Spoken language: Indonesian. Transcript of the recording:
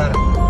Sir.